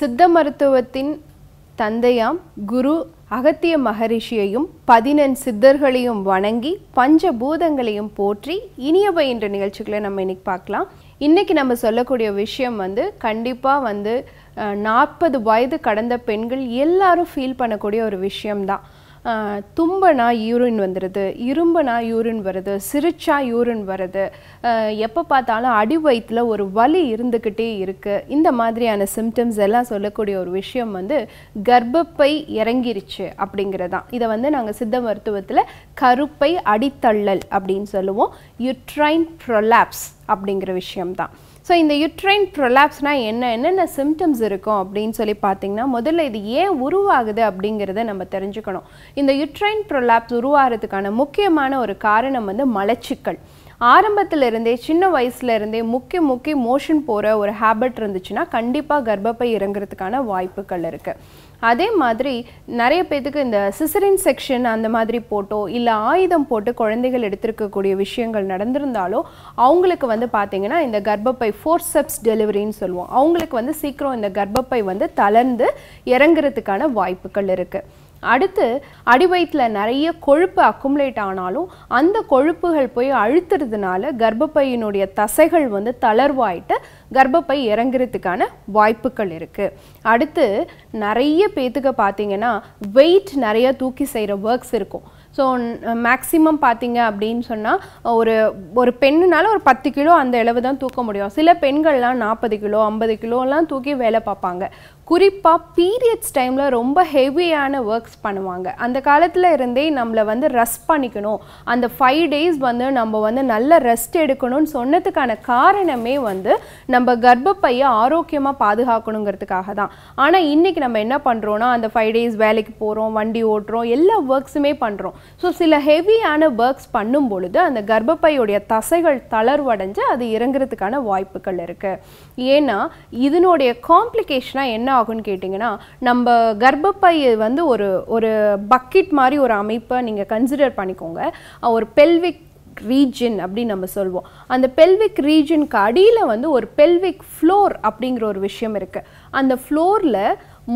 சித்த மருத்துவத்தின் தந்தையாம் குரு அகத்திய மகரிஷியையும் பதினெண் சித்தர்களையும் வணங்கி பஞ்ச பூதங்களையும் போற்றி இனியவை என்ற நிகழ்ச்சிகளை நம்ம இன்னைக்கு பார்க்கலாம். இன்னைக்கு நம்ம சொல்லக்கூடிய விஷயம் வந்து கண்டிப்பாக வந்து நாற்பது வயது கடந்த பெண்கள் எல்லாரும் ஃபீல் பண்ணக்கூடிய ஒரு விஷயம்தான். தும்பனா யூரின் வந்துடுது இரும்பனா யூரின் வருது சிரிச்சா யூரின் வருது. எப்போ பார்த்தாலும் அடி வயிற்றுல ஒரு வலி இருந்துக்கிட்டே இருக்குது இந்த மாதிரியான சிம்டம்ஸ் எல்லாம் சொல்லக்கூடிய ஒரு விஷயம் வந்து கர்ப்பப்பை இறங்கிருச்சு அப்படிங்கிறதான். இதை வந்து நாங்கள் சித்த மருத்துவத்தில் கருப்பை அடித்தள்ளல் அப்படின்னு சொல்லுவோம். யுட்ரைன் ப்ரொலாப்ஸ் அப்படிங்கிற விஷயம்தான். ஸோ இந்த யுட்ரைன் ப்ரொலாப்ஸ்னால் என்ன? என்னென்ன சிம்டம்ஸ் இருக்கும் அப்படின்னு சொல்லி பார்த்தீங்கன்னா முதல்ல இது ஏன் உருவாகுது அப்படிங்கிறத நம்ம தெரிஞ்சுக்கணும். இந்த யுட்ரைன் ப்ரொலாப்ஸ் உருவாகிறதுக்கான முக்கியமான ஒரு காரணம் வந்து மலச்சிக்கல். ஆரம்பத்திலிருந்தே சின்ன வயசுலேருந்தே முக்கி முக்கி மோஷன் போகிற ஒரு ஹேபிட் இருந்துச்சுன்னா கண்டிப்பாக கர்ப்பப்பை இறங்குறதுக்கான வாய்ப்புகள் இருக்குது அதே மாதிரி நிறைய பேத்துக்கு இந்த சிசரின் செக்ஷன் அந்த மாதிரி போட்டோ இல்லை ஆயுதம் போட்டு குழந்தைகள் எடுத்திருக்கக்கூடிய விஷயங்கள் நடந்திருந்தாலோ அவங்களுக்கு வந்து பார்த்தீங்கன்னா இந்த கர்ப்பப்பை ஃபோர்செப்ஸ் டெலிவரின்னு சொல்லுவோம். அவங்களுக்கு வந்து சீக்கிரம் இந்த கர்ப்பப்பை வந்து தளர்ந்து இறங்குறதுக்கான வாய்ப்புகள் இருக்குது அடுத்து அடிவயிற்றில் நிறைய கொழுப்பு அக்குமுலேட் ஆனாலும் அந்த கொழுப்புகள் போய் அழுத்துறதுனால கர்ப்பப்பையினுடைய தசைகள் வந்து தளர்வாயிட்டு கர்ப்பப்பை இறங்குறதுக்கான வாய்ப்புகள் இருக்குது அடுத்து நிறைய பேத்துக்கு பார்த்தீங்கன்னா வெயிட் நிறைய தூக்கி செய்கிற ஒர்க்ஸ் இருக்கும். ஸோ மேக்ஸிமம் பார்த்தீங்க அப்படின்னு சொன்னால் ஒரு ஒரு பெண்ணுனால ஒரு பத்து கிலோ அந்த அளவு தான் தூக்க முடியும். சில பெண்கள்லாம் நாற்பது கிலோ ஐம்பது கிலோலாம் தூக்கி வேலை பார்ப்பாங்க. குறிப்பாக பீரியட்ஸ் டைமில் ரொம்ப ஹெவியான ஒர்க்ஸ் பண்ணுவாங்க. அந்த காலத்தில் இருந்தே நம்மளை வந்து ரெஸ்ட் பண்ணிக்கணும். அந்த ஃபைவ் டேஸ் வந்து நம்ம வந்து நல்ல ரெஸ்ட் எடுக்கணும்னு சொன்னதுக்கான காரணமே வந்து நம்ம கர்ப்பப்பையை ஆரோக்கியமாக பாதுகாக்கணுங்கிறதுக்காக தான். ஆனால் இன்றைக்கி நம்ம என்ன பண்ணுறோன்னா அந்த ஃபைவ் டேஸ் வேலைக்கு போகிறோம் வண்டி ஓட்டுறோம் எல்லா ஒர்க்ஸுமே பண்ணுறோம் ஸோ சில ஹெவியான ஒர்க்ஸ் பண்ணும் பொழுது அந்த கர்ப்பப்பையுடைய தசைகள் தளர்வடைஞ்சு அது இறங்குறதுக்கான வாய்ப்புகள் இருக்குது ஏன்னா இதனுடைய காம்ப்ளிகேஷனாக என்ன ஆகும்னு கேட்டிங்கன்னா நம்ம கர்ப்பப்பை வந்து ஒரு ஒரு பக்கெட் மாதிரி ஒரு அமைப்பை நீங்கள் கன்சிடர் பண்ணிக்கோங்க. ஒரு பெல்விக் ரீஜன் அப்படின்னு நம்ம சொல்வோம். அந்த பெல்விக் ரீஜனுக்கு அடியில் வந்து ஒரு பெல்விக் ஃப்ளோர் அப்படிங்கிற ஒரு விஷயம் இருக்குது அந்த ஃப்ளோரில்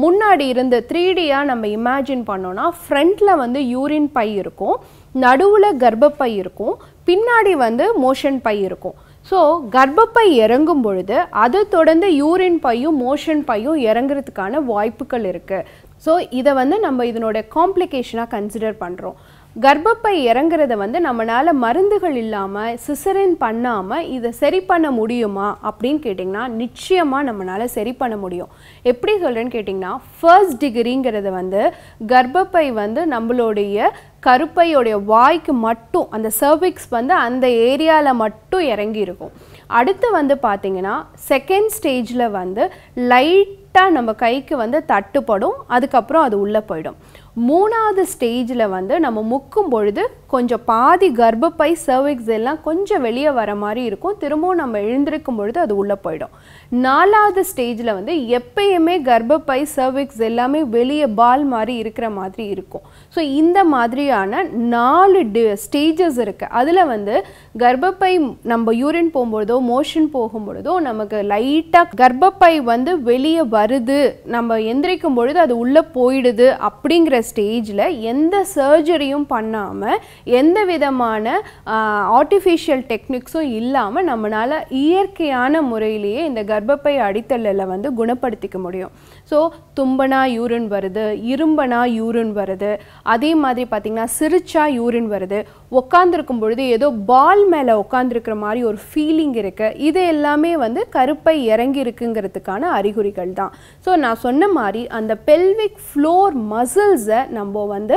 முன்னாடி இருந்த த்ரீடியாக நம்ம இமேஜின் பண்ணோன்னா ஃப்ரண்ட்டில் வந்து யூரின் பை இருக்கும். நடுவில் கர்ப்பப்பை இருக்கும். பின்னாடி வந்து மோஷன் பை இருக்கும். ஸோ கர்ப்பப்பை இறங்கும் பொழுது அதை தொடர்ந்து யூரின் பையும் மோஷன் பையும் இறங்குறதுக்கான வாய்ப்புகள் இருக்குது ஸோ இதை வந்து நம்ம இதனோட காம்ப்ளிகேஷனாக கன்சிடர் பண்ணுறோம் கர்ப்பப்பை இறங்குறத வந்து நம்மளால் மருந்துகள் இல்லாமல் சிசரின் பண்ணாமல் இதை சரி பண்ண முடியுமா அப்படின்னு கேட்டிங்கன்னா நிச்சயமாக நம்மளால் சரி பண்ண முடியும். எப்படி சொல்கிறேன்னு கேட்டிங்கன்னா ஃபர்ஸ்ட் டிகிரிங்கிறது வந்து கர்ப்பப்பை வந்து நம்மளுடைய கருப்பையோடைய வாய்க்கு மட்டும் அந்த சர்விக்ஸ் வந்து அந்த ஏரியாவில் மட்டும் இறங்கி இருக்கும் அடுத்து வந்து பார்த்திங்கன்னா செகண்ட் ஸ்டேஜில் வந்து லைட் லைட்டாக நம்ம கைக்கு வந்து தட்டுப்படும் அதுக்கப்புறம் அது உள்ளே போயிடும். மூணாவது ஸ்டேஜில் வந்து நம்ம முக்கும் பொழுது கொஞ்சம் பாதி கர்ப்பப்பை சர்விக்ஸ் எல்லாம் கொஞ்சம் வெளியே வர மாதிரி இருக்கும். திரும்பவும் நம்ம எழுந்திருக்கும் பொழுது அது உள்ளே போயிடும். நாலாவது ஸ்டேஜில் வந்து எப்பயுமே கர்ப்பப்பை சர்விக்ஸ் எல்லாமே வெளியே பால் மாதிரி இருக்கிற மாதிரி இருக்கும். ஸோ இந்த மாதிரியான நாலு டி ஸ்டேஜஸ் இருக்குது அதில் வந்து கர்ப்பப்பை நம்ம யூரின் போகும்பொழுதோ மோஷன் போகும்பொழுதோ நமக்கு லைட்டாக கர்ப்பப்பை வந்து வெளியே வருது. நம்ம எந்திரிக்கும் பொழுது அது உள்ளே போயிடுது அப்படிங்கிற ஸ்டேஜில் எந்த சர்ஜரியும் பண்ணாமல் எந்த விதமான ஆர்டிஃபிஷியல் டெக்னிக்ஸும் இல்லாமல் நம்மளால் இயற்கையான முறையிலேயே இந்த கர்ப்பப்பை அடித்தலில் வந்து குணப்படுத்திக்க முடியும். ஸோ தும்பனா யூரின் வருது இரும்பனா யூரின் வருது அதே மாதிரி பார்த்திங்கன்னா சிரிச்சா யூரின் வருது. உட்காந்துருக்கும் பொழுது ஏதோ பால் மேலே உட்காந்துருக்கிற மாதிரி ஒரு ஃபீலிங் இருக்குது இது எல்லாமே வந்து கருப்பை இறங்கி இருக்குங்கிறதுக்கான அறிகுறிகள் தான். ஸோ நான் சொன்ன மாதிரி அந்த பெல்விக் ஃப்ளோர் மசில்ஸை நம்ம வந்து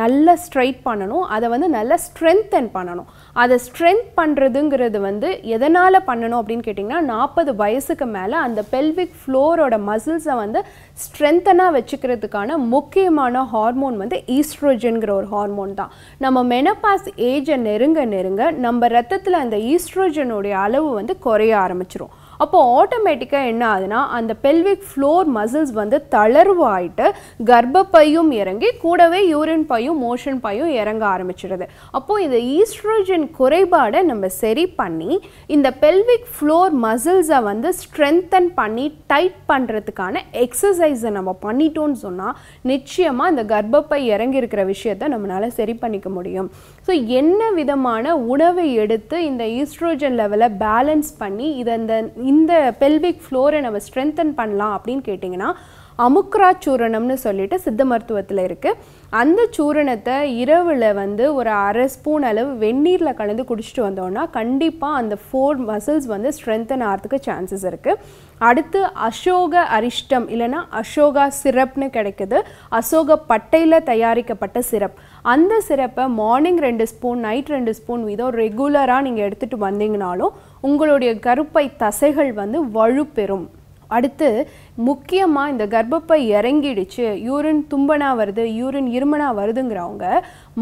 நல்லா ஸ்ட்ரைட் பண்ணணும். அதை வந்து நல்லா ஸ்ட்ரென்தன் பண்ணணும். அதை ஸ்ட்ரென்த் பண்ணுறதுங்கிறது வந்து எதனால் பண்ணணும் அப்படின்னு கேட்டிங்கன்னா நாற்பது வயசுக்கு மேலே அந்த பெல்விக் ஃப்ளோரோட மசில்ஸை வந்து ஸ்ட்ரென்த்தனாக வச்சுக்கிறதுக்கான முக்கியமான ஹார்மோன் வந்து ஈஸ்ட்ரோஜன்கிற ஒரு ஹார்மோன் தான். நம்ம மெனப்பாஸ் ஏஜை நெருங்க நெருங்க நம்ம ரத்தத்தில் அந்த ஈஸ்ட்ரோஜனுடைய அளவு வந்து குறைய ஆரம்பிச்சிரும். அப்போ ஆட்டோமேட்டிக்காக என்ன ஆகுதுன்னா அந்த பெல்விக் ஃப்ளோர் மசில்ஸ் வந்து தளர்வாயிட்டு கர்ப்பப்பையும் இறங்கி கூடவே யூரின் பையும் மோஷன் பையும் இறங்க ஆரம்பிச்சிடுது அப்போது இந்த ஈஸ்ட்ரோஜன் குறைபாடை நம்ம சரி பண்ணி இந்த பெல்விக் ஃப்ளோர் மசில்ஸை வந்து ஸ்ட்ரென்தன் பண்ணி டைட் பண்ணுறதுக்கான எக்ஸசைஸை நம்ம பண்ணிட்டோம்னு சொன்னால் நிச்சயமாக இந்த கர்ப்பப்பை இறங்கி இருக்கிற விஷயத்தை நம்மளால் சரி பண்ணிக்க முடியும். ஸோ என்ன விதமான உணவை எடுத்து இந்த ஈஸ்ட்ரோஜன் லெவலை பேலன்ஸ் பண்ணி இதை இந்த இந்த பெல்விக் ஃப்ளோரை நம்ம ஸ்ட்ரென்தன் பண்ணலாம் அப்படின்னு கேட்டிங்கன்னா அமுக்ரா சூரணம்னு சொல்லிட்டு சித்த மருத்துவத்தில் இருக்குது அந்த சூரணத்தை இரவில் வந்து ஒரு அரை ஸ்பூன் அளவு வெந்நீரில் கலந்து குடிச்சிட்டு வந்தோம்னா கண்டிப்பாக அந்த ஃபோர் மசில்ஸ் வந்து ஸ்ட்ரென்தன் ஆகிறதுக்கு சான்சஸ் இருக்குது அடுத்து அசோக அரிஷ்டம் இல்லைன்னா அசோகா சிரப்னு கிடைக்குது. அசோக பட்டையில் தயாரிக்கப்பட்ட சிரப். அந்த சிரப்பை மார்னிங் ரெண்டு ஸ்பூன் நைட் ரெண்டு ஸ்பூன் வீதம் ரெகுலராக நீங்கள் எடுத்துகிட்டு வந்தீங்கனாலும் உங்களுடைய கருப்பை தசைகள் வந்து வலுப்பெறும். அடுத்து முக்கியமாக இந்த கர்ப்பப்பை இறங்கிடுச்சு. யூரின் தும்பனா வருது யூரின் இருமனா வருதுங்கிறவங்க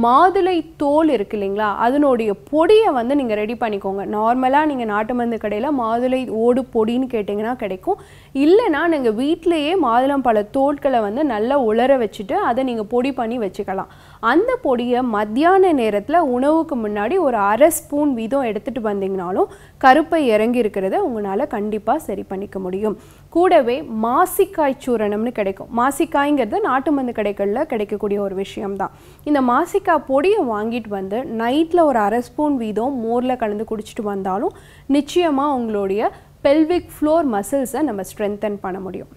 மாதுளை தோல் இருக்கு இல்லைங்களா? அதனுடைய பொடியை வந்து நீங்கள் ரெடி பண்ணிக்கோங்க. நார்மலாக நீங்கள் நாட்டு மருந்து கடையில் மாதுளை ஓடு பொடின்னு கேட்டிங்கன்னா கிடைக்கும். இல்லைன்னா நீங்கள் வீட்டிலேயே மாதுளம்பழ தோட்களை வந்து நல்லா உலர வச்சுட்டு அதை நீங்கள் பொடி பண்ணி வச்சுக்கலாம். அந்த பொடியை மத்தியான நேரத்தில் உணவுக்கு முன்னாடி ஒரு அரை ஸ்பூன் வீதம் எடுத்துகிட்டு வந்தீங்கனாலும் கருப்பை இறங்கி இருக்கிறத உங்களால் கண்டிப்பாக சரி பண்ணிக்க முடியும். கூடவே மாசிக்காய் சூரணம்னு கிடைக்கும். மாசிக்காய்ங்கிறது நாட்டு மருந்து கடைகளில் கிடைக்கக்கூடிய ஒரு விஷயம்தான். இந்த மாசிக்காய் பொடியை வாங்கிட்டு வந்து நைட்டில் ஒரு அரை ஸ்பூன் வீதம் மோரில் கலந்து குடிச்சிட்டு வந்தாலும் நிச்சயமாக உங்களுடைய பெல்விக் ஃப்ளோர் மசில்ஸை நம்ம ஸ்ட்ரென்தன் பண்ண முடியும்.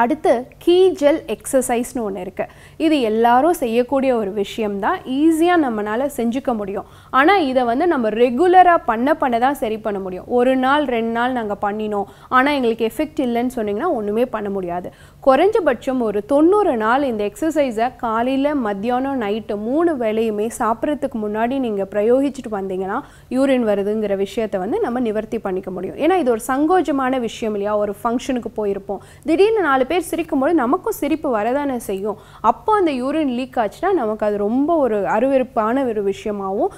அடுத்து கீஜெல் எக்ஸசைஸ்னு ஒன்று இருக்குது இது எல்லாரும் செய்யக்கூடிய ஒரு விஷயம்தான். ஈஸியாக நம்மளால் செஞ்சுக்க முடியும். ஆனால் இதை வந்து நம்ம ரெகுலராக பண்ண பண்ண தான் சரி பண்ண முடியும். ஒரு நாள் ரெண்டு நாள் நாங்கள் பண்ணினோம். ஆனால் எங்களுக்கு எஃபெக்ட் இல்லைன்னு சொன்னிங்கன்னா ஒன்றுமே பண்ண முடியாது. குறைஞ்சபட்சம் ஒரு தொண்ணூறு நாள் இந்த எக்ஸசைஸை காலையில் மத்தியானம் நைட்டு மூணு வேளையுமே சாப்பிட்றதுக்கு முன்னாடி நீங்கள் பிரயோகிச்சுட்டு வந்தீங்கன்னா யூரின் வருதுங்கிற விஷயத்தை வந்து நம்ம நிவர்த்தி பண்ணிக்க முடியும். ஏன்னா இது ஒரு சங்கோஜமான விஷயம் இல்லையா? ஒரு ஃபங்க்ஷனுக்கு போயிருப்போம். திடீர்னு நாலு பேர் சிரிக்கும்போது நமக்கும் சிரிப்பு வரதானே செய்யும். அப்போ அந்த யூரின் லீக் ஆச்சுன்னா நமக்கு அது ரொம்ப ஒரு அருவெருப்பான ஒரு விஷயமாகவும்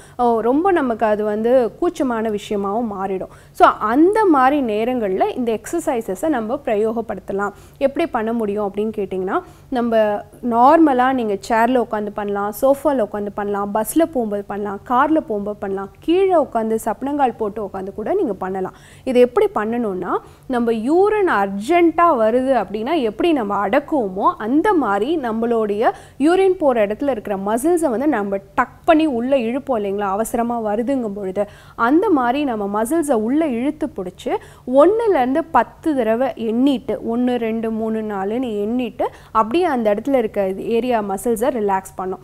ரொம்ப நமக்கு அது வந்து கூச்சமான விஷயமாகவும் மாறிடும். ஸோ அந்த மாதிரி நேரங்களில் இந்த எக்ஸசைசஸை நம்ம பிரயோகப்படுத்தலாம். எப்படி பண்ண முடியும் அப்படின்னு கேட்டிங்கன்னா நம்ம நார்மலாக நீங்கள் சேரில் உட்காந்து பண்ணலாம் சோஃபாவில் உட்காந்து பண்ணலாம் பஸ்ஸில் போகும்போது பண்ணலாம் காரில் போகும்போது பண்ணலாம் கீழே உட்காந்து சப்னங்கால் போட்டு உட்காந்து கூட நீங்கள் பண்ணலாம். இது எப்படி பண்ணணும்னா நம்ம யூரின் அர்ஜென்ட்டாக வருது அப்படின்னா எப்படி நம்ம அடக்குவோமோ அந்த மாதிரி நம்மளுடைய யூரின் போகிற இடத்துல இருக்கிற மசில்ஸை வந்து நம்ம டக் பண்ணி உள்ளே இழுப்போம் இல்லைங்களா? அவசரமாக வருதுங்கும் பொழுது. அந்த மாதிரி நம்ம மசில்ஸை உள்ளே இழுத்து பிடிச்சி ஒன்றுலேருந்து பத்து தடவை எண்ணிட்டு ஒன்று ரெண்டு மூணு நாலுன்னு எண்ணிட்டு அப்படியே அந்த இடத்துல இருக்க ஏரியா மசில்ஸை ரிலாக்ஸ் பண்ணும்.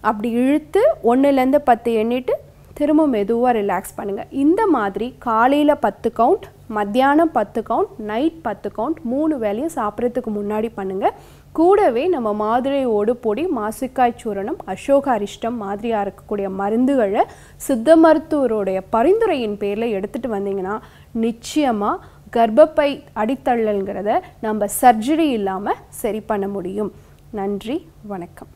அப்படி இழுத்து ஒன்றுலேருந்து பத்து எண்ணிட்டு திரும்ப மெதுவாக ரிலாக்ஸ் பண்ணுங்கள் இந்த மாதிரி காலையில் பத்து கவுண்ட் மத்தியானம் பத்து கவுண்ட் நைட் பத்து கவுண்ட் மூணு வேலையும் சாப்பிட்றதுக்கு முன்னாடி பண்ணுங்கள் கூடவே நம்ம மாதுளை ஓடு பொடி மாசிக்காய் சூரணம் அசோக அரிஷ்டம் மாதிரியாக இருக்கக்கூடிய மருந்துகளை சித்த மருத்துவருடைய பரிந்துரையின் பேரில் எடுத்துகிட்டு வந்தீங்கன்னா நிச்சயமாக கர்ப்பப்பை அடித்தள்ளல்ங்கிறத நம்ம சர்ஜரி இல்லாமல் சரி பண்ண முடியும். நன்றி வணக்கம்.